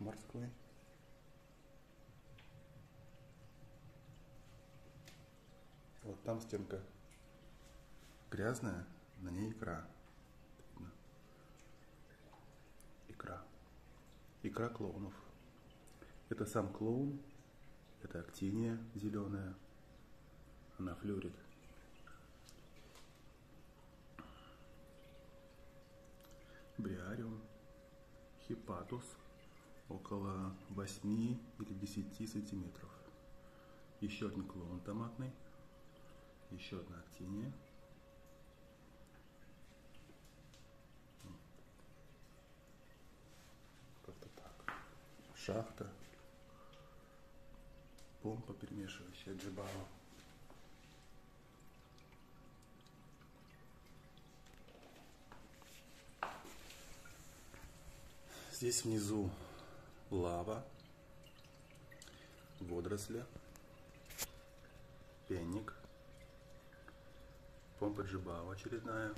Москвы. Вот там стенка грязная, на ней икра. Икра. Икра клоунов. Это сам клоун, это актиния зеленая, она флюрит. Бриариум, хипатус, около 8 или 10 сантиметров. Еще один клоун томатный, еще одна актиния. Как-то так. Шахта. Помпа, перемешивающая джибао. Здесь внизу лава, водоросли, пенник, помпа джибао очередная.